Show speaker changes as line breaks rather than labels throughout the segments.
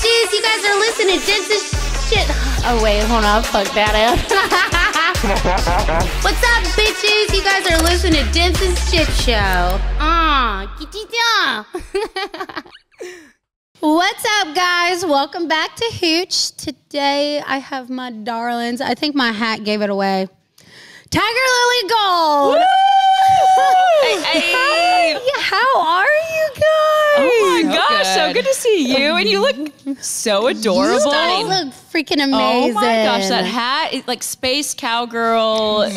bitches? You guys are listening to Dentist shit. Oh, wait, hold on. Fuck that up. What's up, bitches? You guys are listening to Dentist Shit Show. Ah, What's up, guys? Welcome back to Hooche. Today I have my darlings. I think my hat gave it away. Tigirlily Gold.
Hey, hey.
Hi, how are you guys?
Oh my gosh, so good to see you. And you look so adorable.
You guys look freaking amazing.
Oh my gosh, that hat is like space cowgirl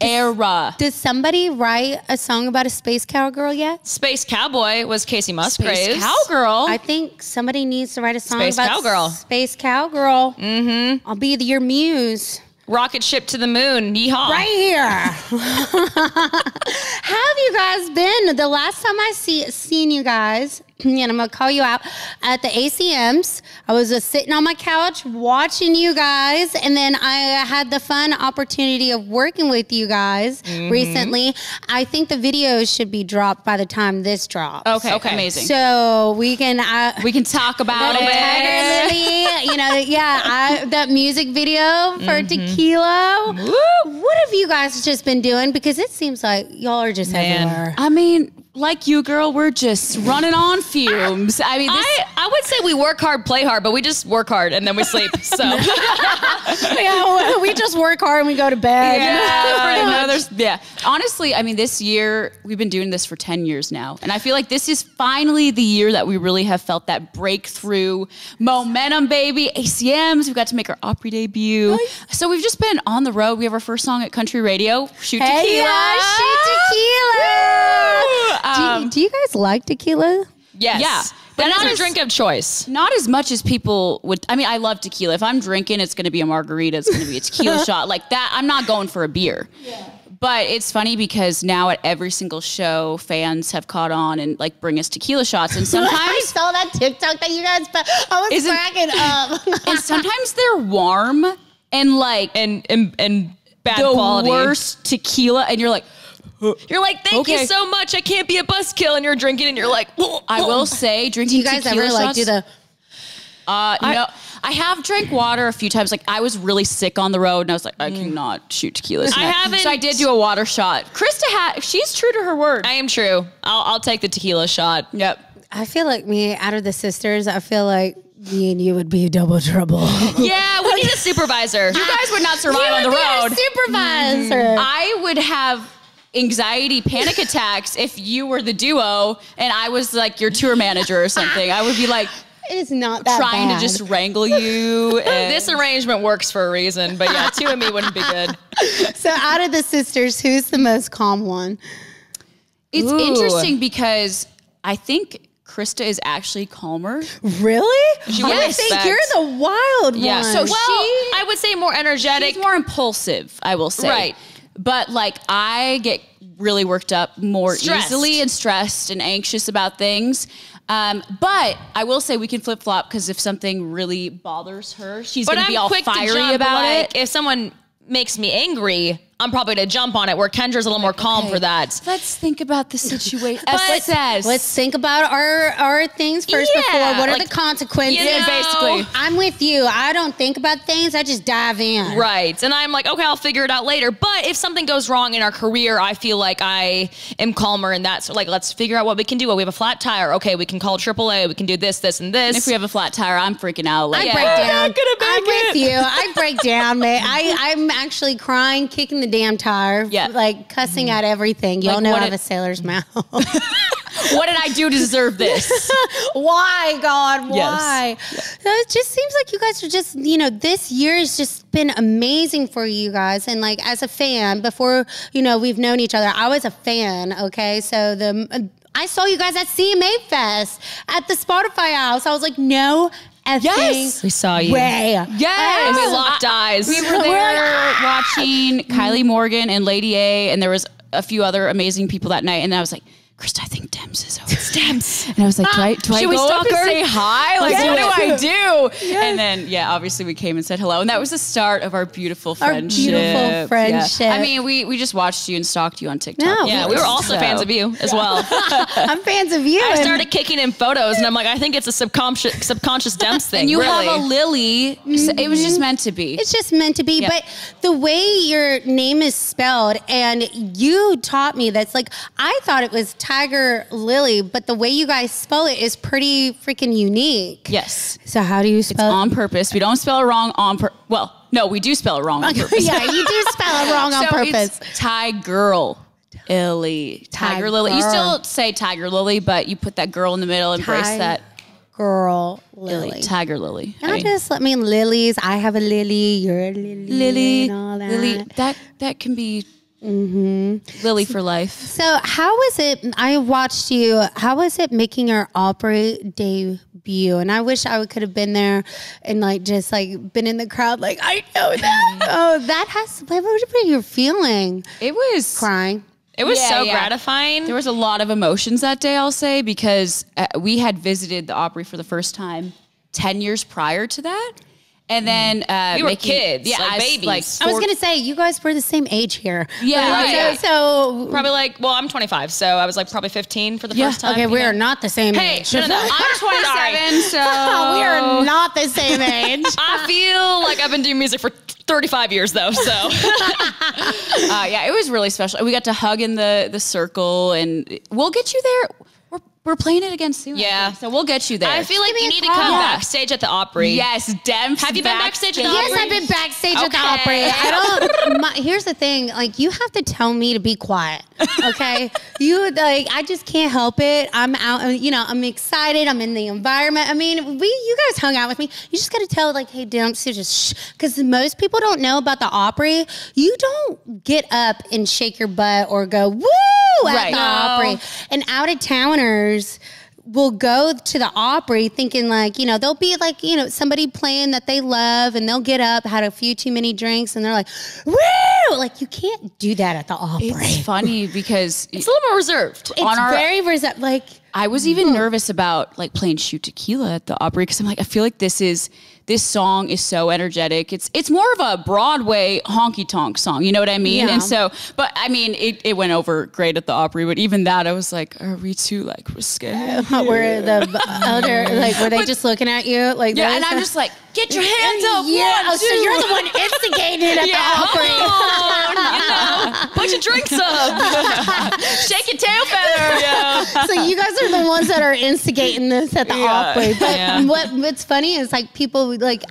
era.
Did somebody write a song about a space cowgirl yet?
Space Cowboy was Kacey Musgraves.
Space cowgirl.
I think somebody needs to write a song
Space
about
cowgirl.
Space cowgirl. Mm-hmm. I'll be your muse.
Rocket ship to the moon. Yeehaw.
Right here. How have you guys been? The last time I see seen you guys, and I'm gonna call you out at the ACMs. I was just sitting on my couch watching you guys, and then I had the fun opportunity of working with you guys
Mm-hmm.
recently. I think the videos should be dropped by the time this drops.
okay,
Okay.
amazing.
So we can. Uh,
we can talk about it.
Tiger Lily, you know, yeah, I, that music video for
Mm-hmm.
Tequila. What have you guys just been doing? Because it seems like y'all are just
Man.
everywhere.
I mean, like you, girl, we're just running on fumes. I mean, this,
I, I would say we work hard, play hard, but we just work hard and then we sleep. So
yeah, we just work hard and we go to bed.
Yeah. There's- yeah. Honestly, I mean, this year we've been doing this for ten years now, and I feel like this is finally the year that we really have felt that breakthrough momentum, baby. ACMs. We got to make our Opry debut, so we've just been on the road. We have our first song at Country Radio, "Shoot
Hey,
Tequila."
yeah, shoot tequila. Do, you- guys like tequila?
yes.
Yeah.
But
But
not
not
a drink of choice.
Not as much as people would. I mean, I love tequila. If I'm drinking, it's going to be a margarita. It's going to be a tequila shot like that. I'm not going for a beer. Yeah. But it's funny because now at every single show, fans have caught on and like bring us tequila shots, and sometimes I
saw that TikTok that you guys put. I was
Isn't-
cracking up.
and sometimes they're warm and like
And and, and bad
the
quality.
worst tequila, and you're like,
You're like, thank you so much. I can't be a buzzkill, and you're drinking, and you're like,
I will say, drinking
do you guys
tequila
ever like do the?
Uh, no, I have drank water a few times. Like I was really sick on the road, and I was like, I cannot shoot tequila.
I haven't-
So I did do a water shot. Krista had. She's true to her word.
I am true. I'll, I'll take the tequila shot.
yep.
I feel like me out of the sisters. I feel like me and you would be double trouble.
Yeah, we need a supervisor.
You guys would not survive on the
would be our
road. Mm-hmm.
supervisor.
I would have anxiety panic attacks if you were the duo and I was like your tour manager or something. I would be like
It is not that
trying
bad.
to just wrangle you. And
this arrangement works for a reason, but yeah, two of me wouldn't be good.
So out of the sisters, who's the most calm one?
it's
Ooh.
interesting because I think Krista is actually calmer.
Really?
She
I
would
would think you're the wild
Yeah,
one.
so
Well,
She-
I would say more energetic.
She's more impulsive, I will say.
Right.
But like I get really worked up more
Stressed.
easily and stressed and anxious about things. Um, but I will say we can flip flop because if something really bothers her, she's
but
gonna
I'm
be all
quick
fiery about
like,
it.
If someone makes me angry, I'm probably to jump on it. Where Kendra's a little more calm
Okay.
for that.
Let's think about the situation.
But-
As
Let's think about our our things first
Yeah,
before what are
like,
the consequences?
you know-
basically.
Oh, I'm with you. I don't think about things. I just dive in.
Right. And I'm like, okay, I'll figure it out later. But if something goes wrong in our career, I feel like I am calmer and that's like, let's figure out what we can do. Well, we have a flat tire. Okay, we can call AAA. We can do this, this, and this.
if we have a flat tire, I'm freaking out. Like,
I
Yeah.
break
I'm
down.
not gonna
I'm with you. I break down, man. I, I'm actually crying, kicking the damn tire,
Yeah.
like cussing mm-hmm. at everything. Y'all
Like,
know
what
I have
it-
a sailor's mouth.
what did I do to deserve this?
why, God?
Yes.
Why? So it just seems like you guys are just, you know, this year has just been amazing for you guys. And like as a fan, before you know we've known each other, I was a fan. Okay, so the. I saw you guys at CMA Fest at the Spotify house. I was like, no effing
Yes.
we saw you.
way.
Yes.
And we ah, locked ah, eyes.
We were there ah. watching Kylie Morgan and Lady A, and there was a few other amazing people that night. And I was like, Krista, I think Demps is over. It's Demps. And I was like, do I, do I
Should we
go up and
her?
say hi? Like,
Let's
what
do
I do? And then, yeah, obviously we came and said hello. And that was the start of our beautiful friendship.
Our
friendship.
beautiful
Yeah.
friendship.
I mean, we, we just watched you and stalked you on TikTok.
No,
Yeah, we were also
So-
fans of you as well.
I'm fans of you.
I started kicking in photos, and I'm like, I think it's a subconscious subconscious Demps thing.
And you
really.
have a lily. so it was just mm-hmm. meant to be.
It's just meant to be.
Yeah.
But the way your name is spelled, and you taught me that's like, I thought it was Tiger Lily, but the way you guys spell it is pretty freaking unique.
yes.
So, how do you
It's
it?
on purpose. We don't spell it wrong on pur- Well, no, we do spell it wrong on purpose.
yeah, you do spell it wrong on
so
purpose.
It's Tiger Lily. Tiger
Tiger.
Lily. You still say Tiger Lily, but you put that girl in the middle, embrace
Ti-
that
Girl, Lily.
Tiger Lily. I
Not
mean,
just, I mean, lilies. I have a lily. You're a lily.
Lily,
and all that.
Lily. That that can be
Mm-hmm.
Lily for life.
So, how was it? I watched you. How was it making your Opry debut? And I wish I would could have been there and like just like been in the crowd. Like I know that. oh, that has. What were you feeling?
It was
Crying.
it was
Yeah,
so
yeah.
gratifying.
There was a lot of emotions that day, I'll say, because uh, we had visited the Opry for the first time 10 years prior to that. And then uh,
We were
making-
kids, like
I-
babies.
I was gonna say you guys were the same age here.
Yeah, right,
so,
yeah.
so
probably like, well, I'm 25, so I was like probably 15 for the
Yeah,
first time.
okay, we
know?
are not the same
Hey,
age.
no, no, no.
I'm 27, so
we are not the same age.
I feel like I've been doing music for 35 years though, so
Uh, yeah, it was really special. We got to hug in the the circle, and we'll get you there. We're, we're playing it again soon.
Yeah.
so we'll get you there.
I feel like
me
you need to come
Yeah.
backstage at the Opry.
yes, Demps.
Have you been backstage at the Opry?
Yes, I've been backstage at the Opry. I don't. My, here's the thing: like, you have to tell me to be quiet. Okay, you like. I just can't help it. I'm out. You know, I'm excited. I'm in the environment. I mean, we. You guys hung out with me. You just got to tell, like, hey, Demps, you just because most people don't know about the Opry. You don't get up and shake your butt or go woo at
Right.
the
No.
Opry. And out of towners will go to the Opry thinking like, you know, they'll be like, you know, somebody playing that they love and they'll get up, had a few too many drinks and they're like, woo! Like you can't do that at the Opry.
It's funny because
It's a little more reserved.
It's
on our-
very reserved. Like,
I was even nervous about like playing "Shoot Tequila" at the Opry because I'm like, I feel like this is this song is so energetic. It's it's more of a Broadway honky tonk song, you know what I mean?
Yeah.
And so, but I mean, it, it went over great at the Opry. But even that, I was like, are we too like risque?
where the elder, like, were they just looking at you? Like,
Yeah, and I'm just like, get your hands up.
yeah.
one,
oh, so you're the one instigating it at
Yeah.
the Opry.
You know, put your drinks up.
shake your tail feather. Yeah.
so you guys are the ones that are instigating this at the
Yeah.
Opry. But
Yeah.
what what's funny is like people like,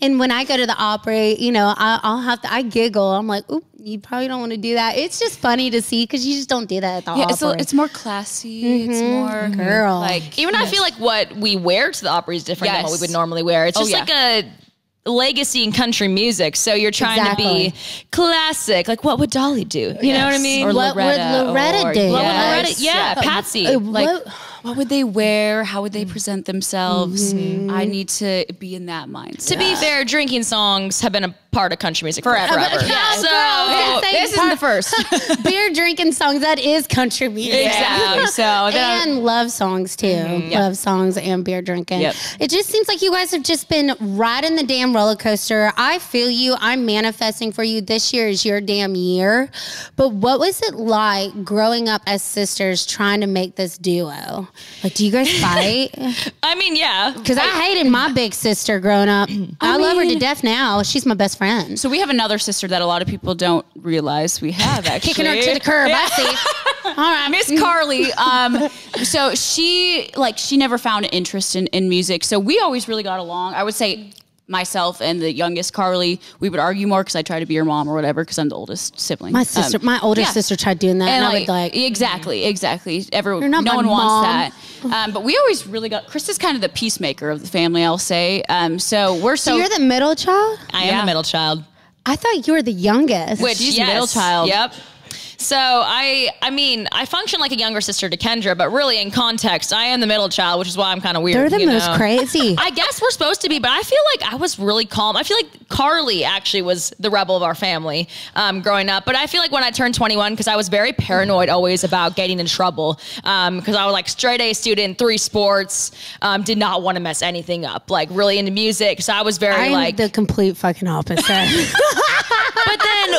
and when I go to the Opry, you know, I, I'll have to I giggle. I'm like, oop, you probably don't want to do that. It's just funny to see because you just don't do that at the
Yeah, it's,
Opry.
a, it's more classy. It's more
Girl.
like
Even I feel like what we wear to the Opry is different than what we would normally wear. It's
Oh,
just
yeah.
like a legacy in country music. So you're trying to be classic. Like what would Dolly do? You know what I mean?
Or
What would
Loretta,
Loretta
or-
do?
what would
Yes.
Loretta? Yeah, Patsy.
Uh,
like
what-
what would they wear? How would they mm-hmm. present themselves? Mm-hmm. I need to be in that mindset.
to be fair, drinking songs have been a part of country music forever.
Forever.
forever.
Yeah.
So
I was gonna say
this isn't the first.
beer drinking songs that is country music.
exactly. So then
and love songs too. Mm-hmm. Love songs and beer drinking.
Yep.
It just seems like you guys have just been riding the damn roller coaster. I feel you. I'm manifesting for you. This year is your damn year. But what was it like growing up as sisters trying to make this duo? Like, do you guys fight?
I mean, yeah.
Because I hated my big sister growing up. I, love her to death now. She's my best friend.
So we have another sister that a lot of people don't realize we have actually.
Kicking her to the curb. I see. All right.
Miss Carly. Um, so she like she never found an interest in, in music. So we always really got along. I would say myself and the youngest Carly, we would argue more because I try to be your mom or whatever because I'm the oldest sibling.
My sister,
Um,
my older
yeah.
sister tried doing that, and, I would like,
exactly, exactly. Everyone, no one
mom.
wants that. Um, but we always really got. Chris is kind of the peacemaker of the family. I'll say. Um, so we're so.
so you're the middle child.
I am
Yeah.
the middle child.
I thought you were the youngest.
Which- She's the middle child.
Yep. So I, I mean, I function like a younger sister to Kendra, but really in context, I am the middle child, which is why I'm kind of weird.
They're the most
know?
crazy.
I guess we're supposed to be, but I feel like I was really calm. I feel like Carly actually was the rebel of our family um, growing up. But I feel like when I turned 21, because I was very paranoid always about getting in trouble, because I was like straight A student, three sports, um, did not want to mess anything up, like really into music. So I was very
I'm
like,
the complete fucking opposite.
but then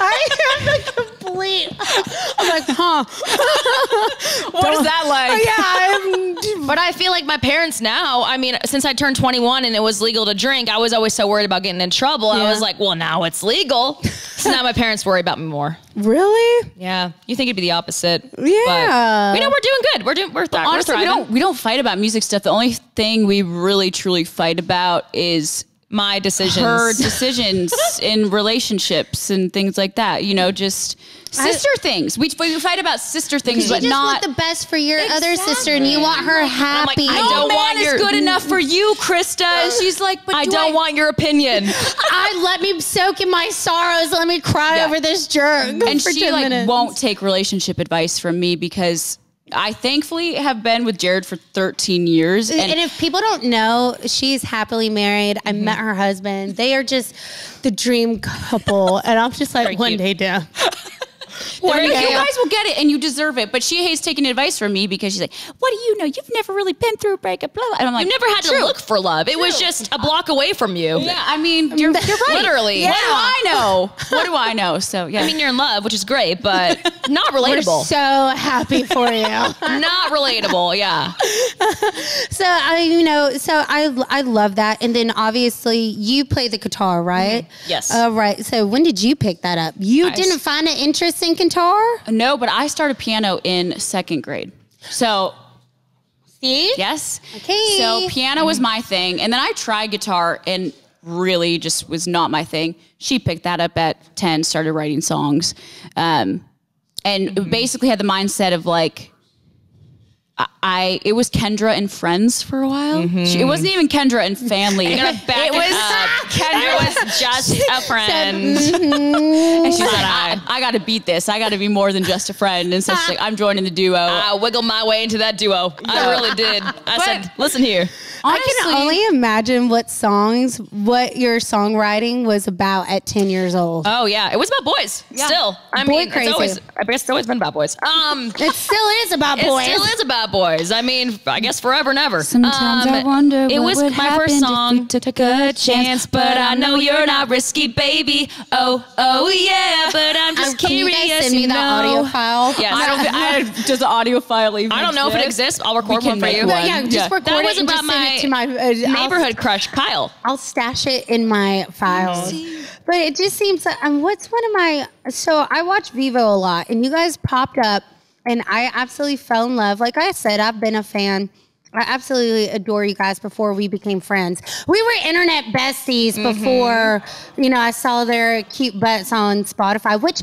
I am the complete. I'm like, huh?
What is that like?
yeah, I'm.
But I feel like my parents now, I mean, since I turned 21 and it was legal to drink, I was always so worried about getting in trouble. I was like, well, now it's legal. so now my parents worry about me more.
Really?
Yeah. You think it'd be the opposite.
Yeah.
But we know we're doing good. We're doing, we're, th-
Honestly,
we're
we don't we don't fight about music stuff. The only thing we really truly fight about is
My decisions.
her decisions in relationships and things like that. You know, just sister things. We, we fight about sister things, but
just
not.
want the best for your other sister, and you want her happy.
I
no
don't
man
want
is
your-
good enough for you, Krista. And she's like, but
I
do
don't want your opinion.
I let me soak in my sorrows. Let me cry
Yeah.
over this jerk.
And she
10
like
minutes.
won't take relationship advice from me because I thankfully have been with Jared for 13 years.
And,
And,
if people don't know, she's happily married. I mm-hmm. met her husband. They are just the dream couple. And I'm just like,
Very
one
cute.
day down. One
you guys will get it and you deserve it. But she hates taking advice from me because she's like, what do you know? You've never really been through a breakup. Blah, blah. And I'm like,
You never had to look for love. It was just a block away from you.
Yeah, I mean, you're, you're right.
Literally.
What do I know? What do I know? So, yeah.
I mean, you're in love, which is great, but not
We're
relatable.
so happy for you.
not relatable. Yeah.
so I, you know, so I, I love that. And then obviously you play the guitar, right? Mm-hmm.
Yes.
All right. So when did you pick that up? You
I
didn't
s-
find an interest in guitar?
No, but I started piano in second grade. So,
See?
yes.
Okay.
So, piano was my thing. And then I tried guitar and really just was not my thing. She picked that up at 10, started writing songs. Um, and basically had the mindset of like, I- I it was Kendra and Friends for a while. She- it wasn't even Kendra and Family.
Back
it was
up.
Kendra
was just a friend.
And she's like,
I-
I, I got to beat this. I got to be more than just a friend. And so she's like, I'm joining the duo.
I wiggled my way into that duo. I really did. I said, listen here.
I can only imagine what songs, what your songwriting was about at 10 years old.
Oh yeah, it was about boys. Still, I
Boy
mean,
crazy.
it's always. I guess it's always been about boys. Um,
it still is about boys.
it still is about boys. I mean, I guess forever and ever.
Sometimes I wonder
It
what
was
would
my first
happen if
song.
we took
a chance, but I know you're not risky, baby. Oh, oh yeah, but I'm
Um,
just
can you
curious.
guys send me
you
that
know.
audio file?
Yes.
I don't. I, does the audio file even?
I don't know if it exists. I'll record one for you.
one.
Yeah, just
Yeah.
record
That was
it and
about
just send it to my uh, I'll-
Neighborhood crush, Kyle.
I'll stash it in my files. But it just seems like um, what's one of my so I watch Vevo a lot and you guys popped up and I absolutely fell in love. Like I said, I've been a fan. I absolutely adore you guys before we became friends. We were internet besties before, you know, I saw their cute butts on Spotify, which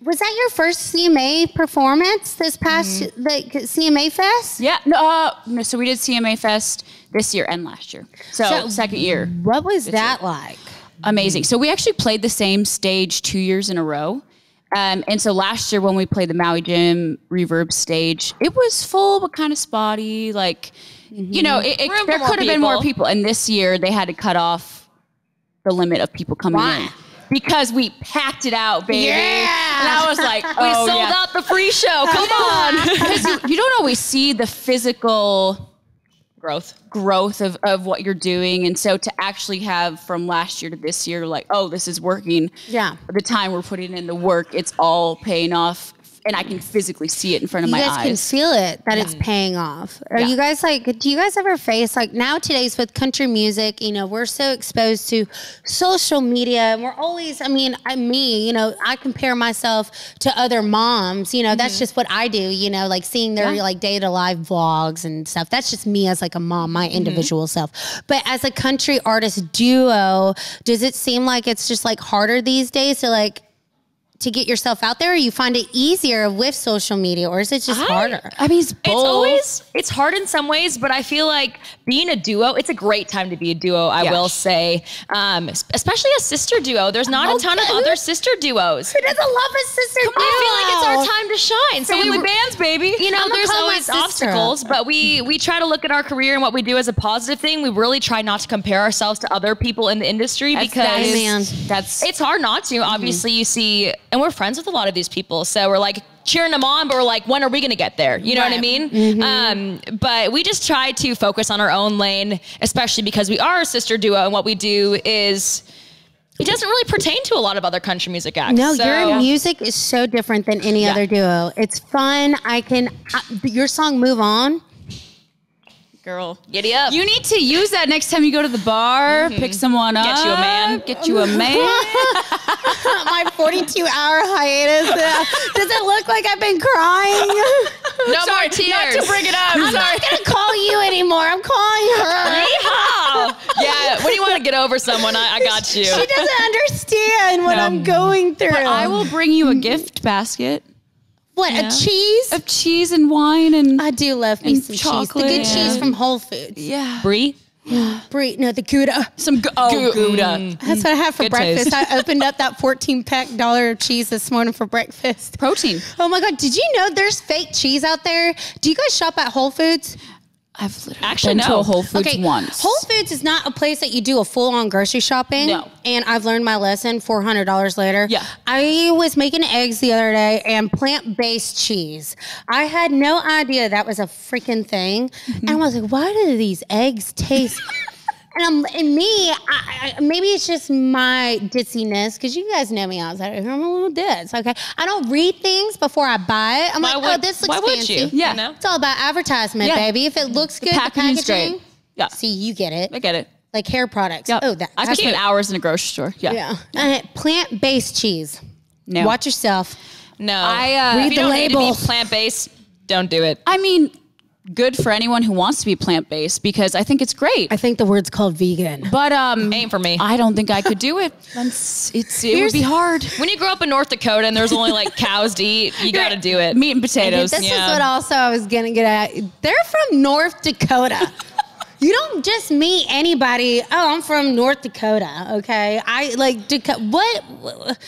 was that your first CMA performance this past the CMA Fest?
Yeah. No, uh, no. So we did CMA Fest this year and last year. So,
So-
second year.
What was that like?
Amazing. So we actually played the same stage two years in a row. Um, and so last year when we played the Maui Jim Reverb stage, it was full but kind of spotty. Like, you know, it, it, there could have been more
people.
And this year they had to cut off the limit of people coming
Why?
in because we packed it out, baby.
Yeah.
And I was like, oh, We
sold
yeah.
out the free show. Come on.
because you, you don't always see the physical
Growth.
growth of, of what you're doing. And so to actually have from last year to this year, like, oh, this is working.
Yeah.
The time we're putting in the work, it's all paying off. And I can physically see it in front of
you
my eyes.
You guys can
eyes.
feel it that it's paying off. Are
Yeah.
you guys like? Do you guys ever face like now today's with country music? You know, we're so exposed to social media, and we're always. I mean, I me, you know, I compare myself to other moms. You know, that's just what I do. You know, like seeing their
Mm-hmm. Yeah.
like day to live vlogs and stuff. That's just me as like a mom, my
Mm-hmm.
individual self. But as a country artist duo, does it seem like it's just like harder these days to like? To get yourself out there, or you find it easier with social media, or is it just
I-
harder?
I mean, it's both.
It's always it's hard in some ways, but I feel like being a duo, it's a great time to be a duo. I
Yeah.
will say, um, especially a sister duo. There's not a ton of
Okay.
other sister duos.
Who doesn't love a sister?
I feel like it's our time to shine. So
family
we,
bands, baby.
you know,
I'ma
there's always obstacles, but we we try to look at our career and what we do as a positive thing. We really try not to compare ourselves to other people in the industry
That's-
because
that is- that's
it's hard not to. Obviously, you see, and we're friends with a lot of these people, so we're like cheering them on, but we're like, when are we going to get there? You know what I
Right.
mean? Um, but we just try to focus on our own lane, especially because we are a sister duo, and what we do is. It doesn't really pertain to a lot of other country music acts.
No,
so-
your music is so different than any
Yeah.
other duo. It's fun. I can. I, your song "Move On."
Girl.
Giddy up.
You need to use that next time you go to the bar. Pick someone up.
Get you a man.
Get you a man.
My 42 hour hiatus. Uh, Does it look like I've been crying?
no more tears.
Not to bring it up.
I'm
Sorry.
not gonna call you anymore. I'm calling her.
Yeehaw. yeah, when do you want to get over someone, I, I got you.
She doesn't understand what I'm going through.
I will bring you a gift basket
What a cheese?
of cheese and wine and
I do love me some
chocolate.
cheese. The good cheese from Whole Foods.
yeah,
Brie. Yeah.
Brie, no, the Gouda.
some gu- oh Gouda. Mm.
That's what I had for
Good
breakfast. I opened up that 14 pack dollar of cheese this morning for breakfast.
protein.
Oh my God, did you know there's fake cheese out there? Do you guys shop at Whole Foods?
I've literally
Actually,
been to a Whole Foods okay. once.
Whole Foods is not a place that you do a full on grocery shopping.
No.
And I've learned my lesson $400 later.
Yeah.
I was making eggs the other day and plant based cheese. I had no idea that was a freaking thing.
Mm-hmm.
And I was like, why do these eggs taste? And, I'm, and me, I, I, maybe it's just my ditziness because you guys know me outside here. I'm a little ditz. Okay, I don't read things before I buy it. I'm
Why
like, oh, this looks
why would
fancy.
you?
Yeah.
You know?
It's all about advertisement,
Yeah.
baby. If it looks good, the
packaging's great.
packaging.
Yeah.
See, you get it.
I get it.
Like hair products.
Yeah.
Oh, that.
I could spend hours in a grocery store. Yeah.
Yeah. And plant based cheese.
No.
Watch yourself.
No.
I, uh,
if
Read
you
the
don't need to
label.
plant based, don't do it.
I mean, good for anyone who wants to be plant based because I think it's great.
I think the word's called vegan.
But um,
Ain't for me.
I don't think I could do it. It's, it's it would be hard.
When you grow up in North Dakota and there's only like cows to eat, you got to do it.
Meat and potatoes.
This
yeah.
is what also I was gonna get at. They're from North Dakota. you don't just meet anybody. Oh, I'm from North Dakota. Okay, I like Dakota. What?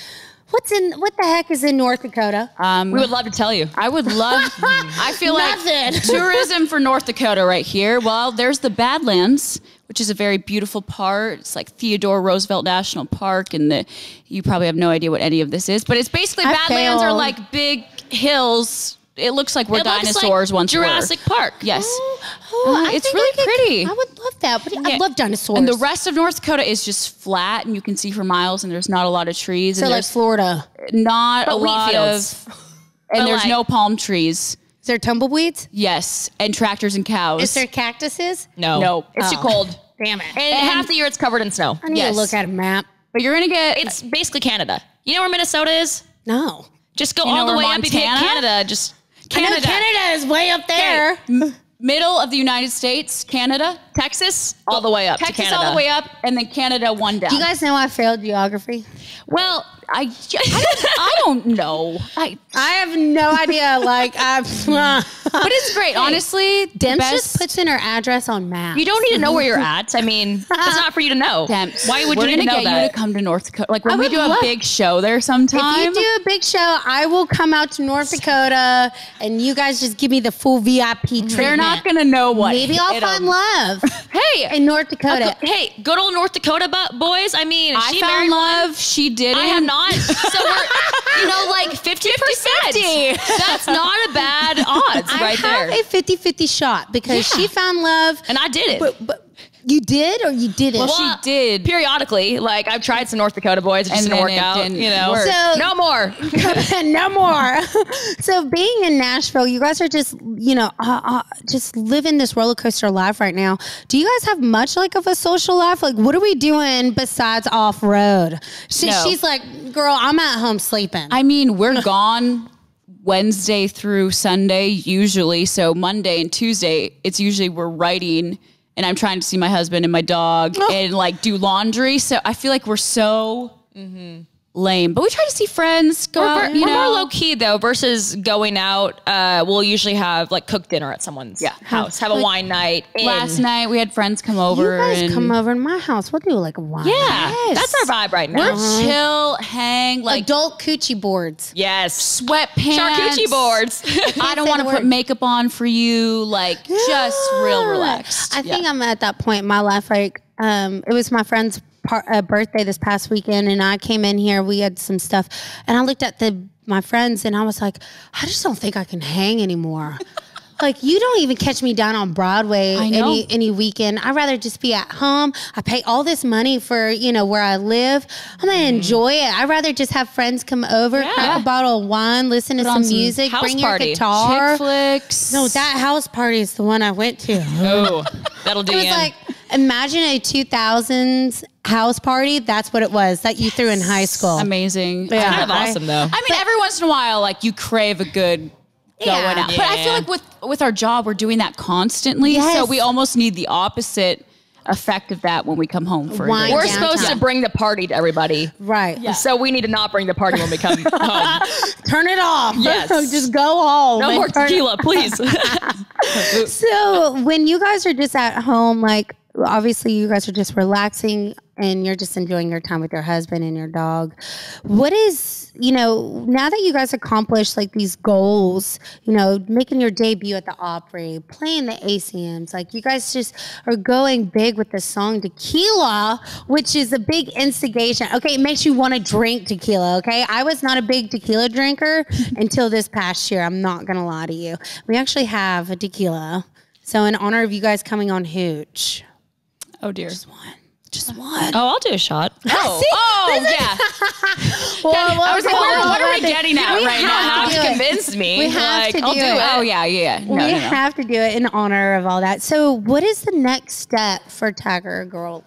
What's in? What the heck is in North Dakota?
Um,
We would love to tell you.
I would love. I feel like tourism for North Dakota right here. Well, there's the Badlands, which is a very beautiful part. It's like Theodore Roosevelt National Park, and the you probably have no idea what any of this is, but it's basically
I
Badlands are like big hills. It looks like where
It looks like
dinosaurs once
Jurassic
were.
Park.
Yes.
Oh,
Uh, it's really
I could-
pretty.
I would love that. But I love dinosaurs.
And the rest of North Dakota is just flat, and you can see for miles, and there's not a lot of trees,
so
and
like
there's
Florida.
not a
But wheat
lot
fields.
of, and
But
there's
like-
no palm trees.
Is there tumbleweeds?
Yes, and tractors and cows.
Is there cactuses?
No.
No.
It's too
Oh.
cold.
Damn it.
And,
And-
half the year it's covered in snow.
I need
yes.
to look at a map.
but you're gonna get
It's basically Canada. You know where Minnesota is?
No.
Just go
You
all the
where
way up. You hit Canada. Just
I know
Canada.
Canada is way up there.
middle of the United States, Canada,
Texas, all the way up
Texas
to Canada.
all the way up, and then Canada one down.
Do you guys know I failed geography?
Well,
I, I, don't, I don't know. I,
I have no idea. Like, I,
but it's great, honestly. Demps
just puts in her address on maps.
you don't need to know where you're at. I mean, it's not for you to know.
Demps.
Why would
We're
you
gonna
need to know
get
that?
you to come to North Dakota? Like when
I
we
would
do a
love-
big show there
If you do a big show, I will come out to North Dakota, and you guys just give me the full VIP treatment.
they're not gonna know what.
Maybe I'll
hit
find
'em.
love
hey,
in North Dakota.
hey, good old North Dakota bu- boys. I mean,
I
she
found love. She did.
I have not. So we're, you know, like 50 percent. That's not a bad odds
I
right
have
there.
a 50-50 shot because
Yeah.
she found love.
and I did it.
But, but you did or you didn't?
Well, she did.
periodically. Like I've tried some North Dakota boys, it just
And
didn't work
it
out.
didn't
you know,
work.
So-
no more.
no more. so being in Nashville, you guys are just, you know, uh, uh, just living this roller coaster life right now. Do you guys have much like of a social life? Like, what are we doing besides off road? She,
No.
She's like, girl, I'm at home sleeping.
I mean, we're gone Wednesday through Sunday usually. So Monday and Tuesday, it's usually we're writing and I'm trying to see my husband and my dog and like do laundry. So I feel like we're so mm-hmm. Lame. But we try to see friends, go
We're,
out,
ver-
you
we're
know.
more low key though. Versus going out, uh, we'll usually have like cooked dinner at someone's
Yeah.
house, have a wine night. in-
Last night we had friends come over.
You
over
guys
and
come over to my house. We'll do like wine.
yeah,
Yes.
that's our vibe right now.
we're chill, hang like
Adult coochie boards.
yes,
sweatpants,
charcuterie boards.
I don't want to put makeup on for you, like just real relaxed.
I
Yeah.
think I'm at that point in my life. Like, um, it was my friend's par- uh, birthday this past weekend, and I came in here. We had some stuff, and I looked at the my friends, and I was like, I just don't think I can hang anymore. Like you don't even catch me down on Broadway any any weekend. I'd rather just be at home. I pay all this money for you know where I live. I'm gonna enjoy it. I'd rather just have friends come over,
Yeah.
crack a bottle of wine, listen to
Put on
some
some
music, bring your guitar.
chick flicks.
No, that house party is the one I went to.
oh, that'll do
It was
in.
like imagine a 2000s house party. That's what it was that you threw in high school.
amazing.
Yeah.
kind of awesome though.
I mean, every once in a while, like you crave a good going
Yeah.
out. But I feel like with with our job, we're doing that constantly. So we almost need the opposite effect of that when we come home for
Wine
a
We're
day.
downtown.
supposed to bring the party to everybody.
right.
So we need to not bring the party when we come home.
Turn it off.
Yes.
Just go home.
No more tequila, please.
So when you guys are just at home, like obviously you guys are just relaxing and you're just enjoying your time with your husband and your dog. What is, you know, now that you guys accomplished like these goals, you know, making your debut at the Opry, playing the ACMs, like you guys just are going big with the song Tequila, which is a big instigation. Okay, it makes you want to drink tequila, okay? I was not a big tequila drinker until this past year. I'm not going to lie to you. We actually have a tequila. So in honor of you guys coming on Hooche,
Oh dear.
Just one. Just one.
oh, I'll do a shot.
Oh,
See,
oh
is-
yeah.
Well, well,
I was like,
well,
what,
well,
what are we getting at
we
right now?
to do
Have
it.
convinced me.
We have
like,
to
I'll
do
do
it.
it.
Oh yeah, yeah. No,
we
no, no.
have to do it in honor of all that. So, what is the next step for Tiger Girl?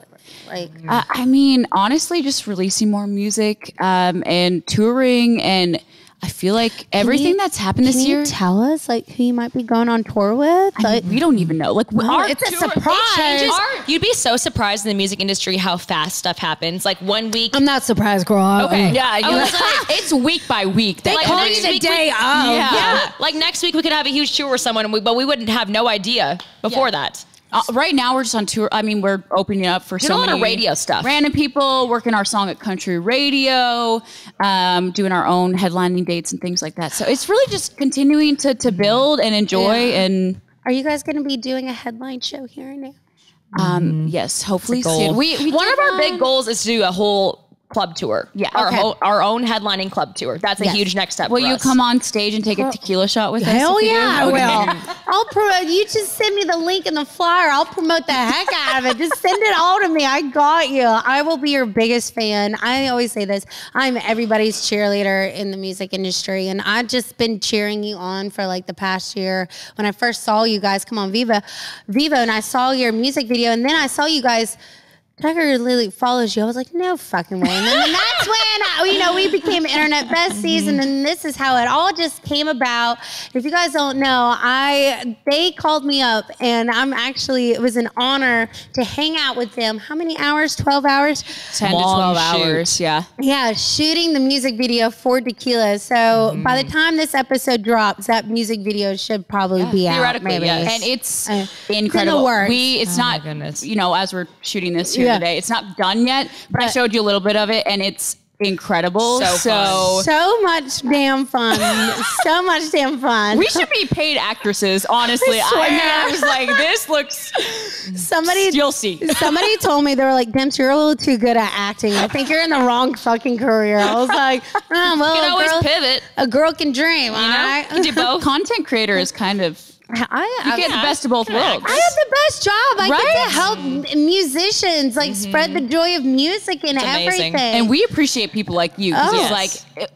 Like,
Uh, I mean, honestly, just releasing more music um, and touring, and I feel like everything
you-
that's happened this
can
year.
you tell us like who you might be going on tour with?
I
Like,
mean, we don't even know. Like, we- our
it's a surprise.
it changes.
Our- you'd be so surprised in the music industry how fast stuff happens. Like one week.
I'm not surprised, girl.
Okay.
Yeah,
I was like,
it's week by week. They
Like,
call
next
you the day
we-
of.
Yeah.
yeah. Like next week we could have a huge tour with someone, and we, but we wouldn't have no idea before
Yeah.
that.
Uh, right now, we're just on tour. I mean, we're opening up for
Doing
so
a lot of
many
radio stuff.
Random people working our song at country radio, um, doing our own headlining dates and things like that. So it's really just continuing to to build and enjoy.
Yeah.
And
Are you guys going to be doing a headline show here and now?
um, yes, hopefully soon. We, we
one of our big goals is to do a whole club tour.
Yeah.
our
Okay.
whole, our own headlining club tour. That's a
Yes.
huge next step.
Will
for
you
us.
come on stage and take a tequila shot with us?
Hell
if do?
yeah, I will. I'll promote. You just send me the link and the flyer. I'll promote the heck out of it. Just send it all to me. I got you. I will be your biggest fan. I always say this. I'm everybody's cheerleader in the music industry, and I've just been cheering you on for like the past year. When I first saw you guys come on Viva, Vevo, and I saw your music video, and then I saw you guys. Tiger Lily follows you. I was like, no fucking way. And then that's when, I, you know, we became internet besties. And then this is how it all just came about. If you guys don't know, I they called me up and I'm actually, it was an honor to hang out with them. How many hours? 12 hours?
10 to 12
shoot.
hours. Yeah.
Yeah, shooting the music video for Tequila. So by the time this episode drops, that music video should probably be out.
Theoretically,
Maybe.
yes.
And it's
Uh,
incredible.
works.
We it's
Oh my
not
goodness.
you know as we're shooting this here
Yeah.
today. It's not done yet, but, I showed you a little bit of it, and it's incredible.
So fun.
so much damn fun. so much damn fun.
we should be paid actresses. Honestly,
I.
I, I was like, this looks.
Somebody
You'll see.
Somebody told me they were like, "Demps, you're a little too good at acting. I think you're in the wrong fucking career." I was like, oh, "Well,
You can
a
always
girl,
pivot.
a girl can dream."
You know, can do both.
Content creator is kind of
I,
you
I,
get the best of both worlds.
I have the best job. I get to help musicians like mm-hmm. spread the joy of music and everything.
and we appreciate people like you.
Oh.
it's
Yes.
like, it-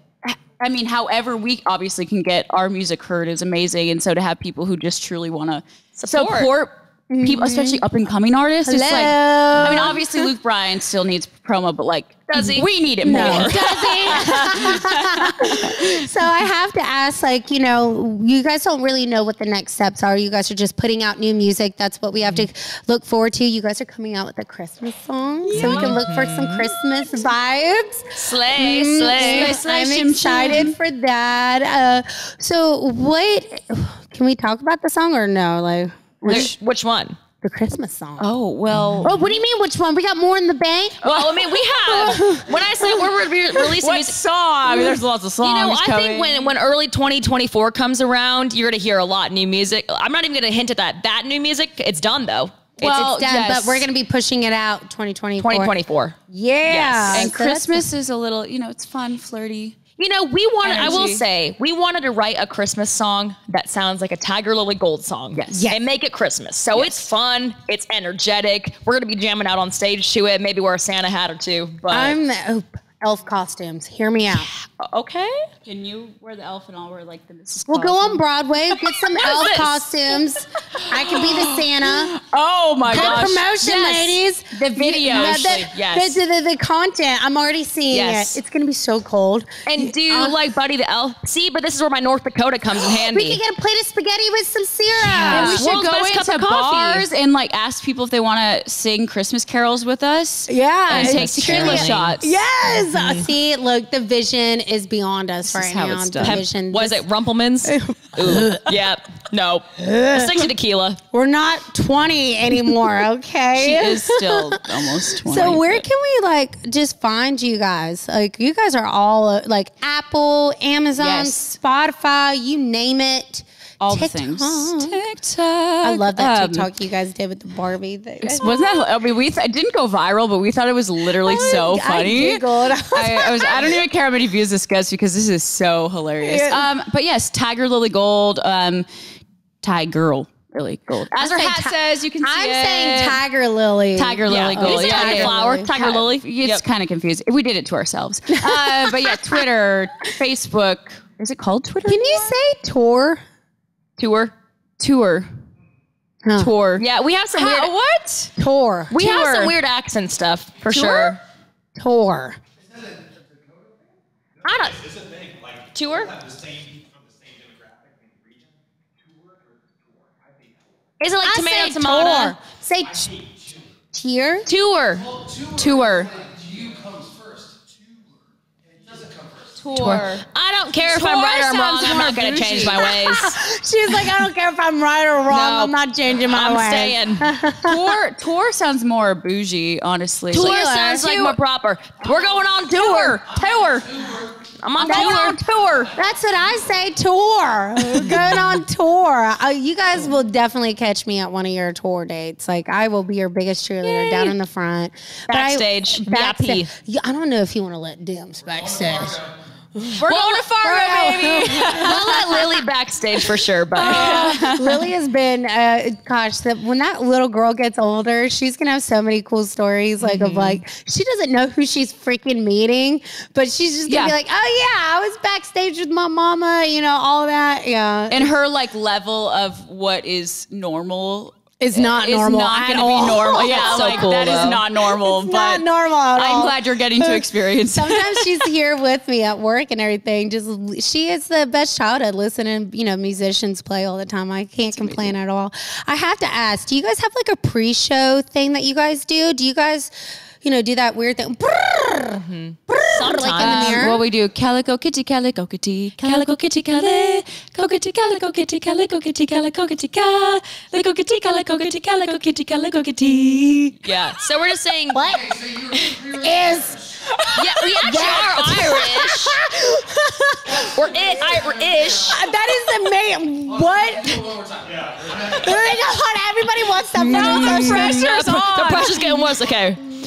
I mean, however we obviously can get our music heard is amazing, and so to have people who just truly want to
Support.
support, people, especially up and coming artists. It's like,
Hello.
I mean, obviously Luke Bryan still needs promo, but like,
Does he?
we need it more.
Does he? so I have to ask, like, you know, you guys don't really know what the next steps are. You guys are just putting out new music. That's what we have to look forward to. You guys are coming out with a Christmas song, so we can look for some Christmas vibes.
Slay,
Mm,
slay.
slay,
I'm
shim,
excited
shim.
for that. Uh, so what? Can we talk about the song or no? Like
Which, which one?
the Christmas song.
Oh, well.
Oh, what do you mean? Which one? We got more in the bank.
Well, I mean, we have. When I say we're re- releasing
What
music,
song? There's lots of songs.
You know, I
coming.
think when, when early 2024 comes around, you're going to hear a lot new music. I'm not even going to hint at that. That new music, it's done though.
Well,
It's done,
yes.
but we're gonna be pushing it out 2024.
2024.
Yeah.
Yes.
and
So
Christmas is a little, you know, it's fun, flirty.
You know, we wanted, I will say, we wanted to write a Christmas song that sounds like a Tigirlily Gold song.
Yes.
Yes.
And make it Christmas. So it's fun, it's energetic. We're going to be jamming out on stage to it, maybe wear a Santa hat or two. But
I'm the oh, elf costumes. Hear me out.
okay.
Can you wear the elf and I'll wear like the Mrs.
We'll go on Broadway, get some elf
this?
costumes. I can be the Santa.
Oh my
Good
gosh.
promotion,
Yes.
ladies.
The video.
The,
Actually, yes.
the, the, the, the content. I'm already seeing
Yes.
it. It's gonna be so cold.
And do you uh, like Buddy the Elf. See, but this is where my North Dakota comes in handy.
We could get a plate of spaghetti with some syrup.
And we should
World's
go into
of coffee.
bars and like ask people if they want to sing Christmas carols with us.
Yeah,
And take
it's
tequila shots.
Yes. Uh, See, look, the vision is beyond us
This is
right
how
now.
it's
The
done.
vision.
Was it Rumple Minze? Ooh, yep. No. Let's stick to tequila.
We're not 20 anymore, okay?
She is still almost 20.
So where
but-
can we like just find you guys? Like you guys are all uh, like Apple, Amazon,
Yes.
Spotify, you name it.
All
TikTok.
the things. TikTok.
I love that
Um,
TikTok you guys did with the Barbie thing.
Wasn't that? I mean, we th- it didn't go viral, but we thought it was literally so
I
funny.
I
I, I was. I don't even care how many views this gets because this is so hilarious. Um, but yes, Tigirlily Gold, um, Ty Girl really Gold. As her hat
ti-
says, you can see
I'm
it.
saying Tiger Lily.
Tiger Lily
Yeah.
Gold. Yeah, yeah.
flower?
Lily.
Tiger Lily?
It's
Yep.
kind of confusing. We did it to ourselves. Uh, but yeah, Twitter, Facebook. Is it called Twitter?
Can you say tour?
Tour.
tour?
Huh.
Tour.
Yeah, we have some
How-
weird.
what?
Tour.
We have some weird accent stuff for
Tour?
sure.
Tour.
I don't.
It's a thing. Like
Tour?
have the same from the same demographic and region. Tour or tour? I think
Is it like
I
tomato
say
tomato?
tour. Say t- tier.
Tour.
Tour.
U comes first. Tour. It doesn't come first.
Tour.
I don't care if I'm right or I'm wrong. I'm not going to change my ways.
She's like, I don't care if I'm right or wrong.
No.
I'm not changing my
I'm
ways.
staying.
tour. Tour sounds more bougie, honestly.
Tour
Tour.
sounds like
Tour.
more proper. We're going on tour.
Tour.
I'm on tour.
on tour.
That's what I say. Tour. Going on tour. Uh, you guys will definitely catch me at one of your tour dates. Like I will be your biggest cheerleader
Yay.
down in the front. But I-
Backstage, VIP.
Yeah, I don't know if you want to let Demps backstage.
We're going to Fargo, baby.
we'll let Lily backstage for sure, but
Lily has been, uh, gosh, that when that little girl gets older, she's gonna have so many cool stories. Like
Mm-hmm.
of like, she doesn't know who she's freaking meeting, but she's just gonna be like, oh yeah, I was backstage with my mama, you know, all that. Yeah,
and her like level of what is normal
it's not
is
normal.
not
at
going to
all.
be normal. Yeah,
That's so
like
cool,
that is
though.
not normal.
It's
but
not normal at
I'm glad you're getting to experience. it.
Sometimes she's here with me at work and everything. Just she is the best childhood listening. You know, musicians play all the time. I can't complain at all. I have to ask: Do you guys have like a pre-show thing that you guys do? Do you guys, you know, do that weird thing? Brrr, brrr, like in the
Um,
mirror.
well, we do calico kitty, calico kitty, calico kitty, calico kitty, calico kitty, calico kitty, calico kitty, calico kitty, calico kitty, calico kitty, calico kitty.
yeah. So we're just saying,
what is?
yeah, we actually are Irish. We're it Irish.
That is the main. What?
One more time.
There we go. Hold on, Everybody wants that.
Now the pressure's
The
on.
pressure's getting worse. Okay.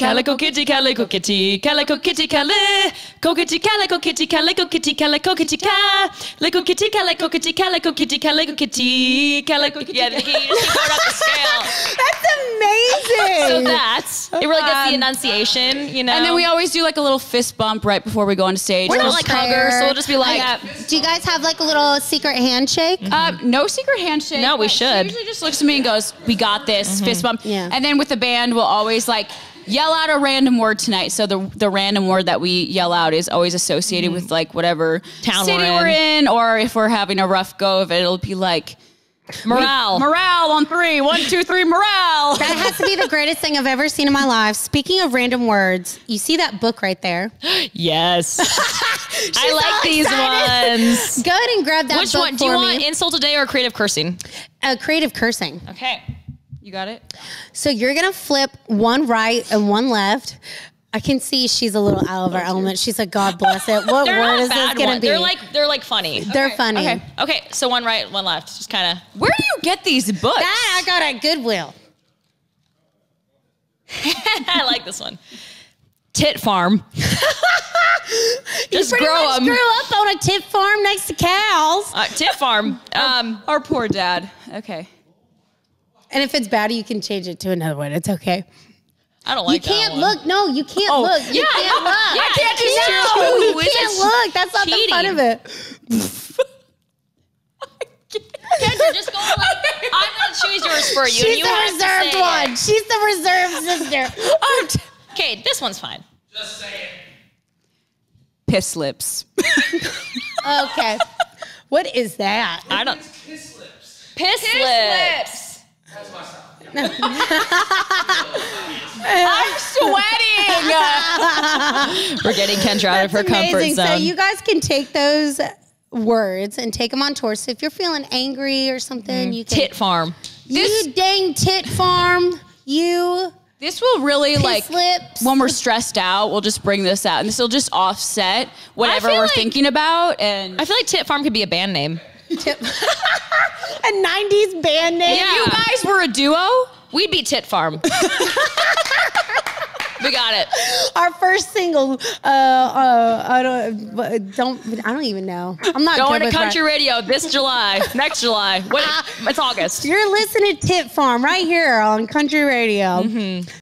Calico kitty, calico kitty, calico kitty, calico kitty, calico kitty, calico kitty, calico kitty, calico kitty, calico kitty, calico kitty, calico kitty, calico kitty. Yeah, you just keep going up the scale.
That's amazing.
So that's it. Really gets the
Um,
enunciation, you know.
And then we always do like a little fist bump right before we go on stage.
we're not like huggers, so we'll just be like,
Do you guys have like a little secret handshake?
Uh, no secret handshake.
No, we should. Mm-hmm.
She usually just looks at me and goes, "We got this." Fist bump.
Yeah.
And then with the band, we'll always like yell out a random word tonight. So the the random word that we yell out is always associated with like whatever
Mm-hmm. Town
city
we're
we're
in.
in, or if we're having a rough go of it, it'll be like
morale.
morale on three, one, two, three, morale.
That has to be the greatest thing I've ever seen in my life. Speaking of random words, you see that book right there?
yes. I like
so
these ones.
Go ahead and grab that
Which
book
one?
for
Do you
me.
want insult today or creative cursing?
uh, creative cursing.
Okay.
You got it.
So you're gonna flip one right and one left. I can see she's a little out of her element. She's like, God bless it. What word is this gonna
ones.
be?
They're like they're like funny.
They're funny.
okay.
Okay, so one right, one left. Just kind of.
Where do you get these books?
That I got at Goodwill.
I like this one. Tit farm. Just grow them.
grew up on a tit farm next to cows.
Uh, tit farm. Um,
Our poor dad. Okay.
And if it's bad, you can change it to another one. It's okay.
I don't like
you can't
one.
look. No, you can't
Oh,
look. You
yeah.
can't look.
Yeah, I can't just
no,
choose
you
who is
can't look. That's not the fun of it.
Kendra, just go like, I'm gonna choose yours for you.
She's
you
the
have to
reserved
say
one.
it.
She's the reserved sister.
I'm t-
Okay, this one's fine.
Just say it.
piss lips.
okay. What is that?
I don't.
Piss lips.
Piss, lips.
That's my style.
I'm sweating.
We're getting Kendra out of her comfort zone.
So you guys can take those words and take them on tour. So if you're feeling angry or something, mm. you can.
Tit farm.
you dang tit farm. You
this will really
piss
like
lips.
when we're stressed out, we'll just bring this out, and this will just offset whatever we're
like-
thinking about. And
I feel like Tit farm could be a band name.
Tip- a 90s band name.
Yeah.
you guys were a duo.
We'd be Tit farm. we got it.
Our first single. Uh, uh, I don't. Don't. I don't even know. I'm not
Going to country
that.
radio this July, next July. Wait, it's August.
You're listening to Tit Farm right here on Country Radio.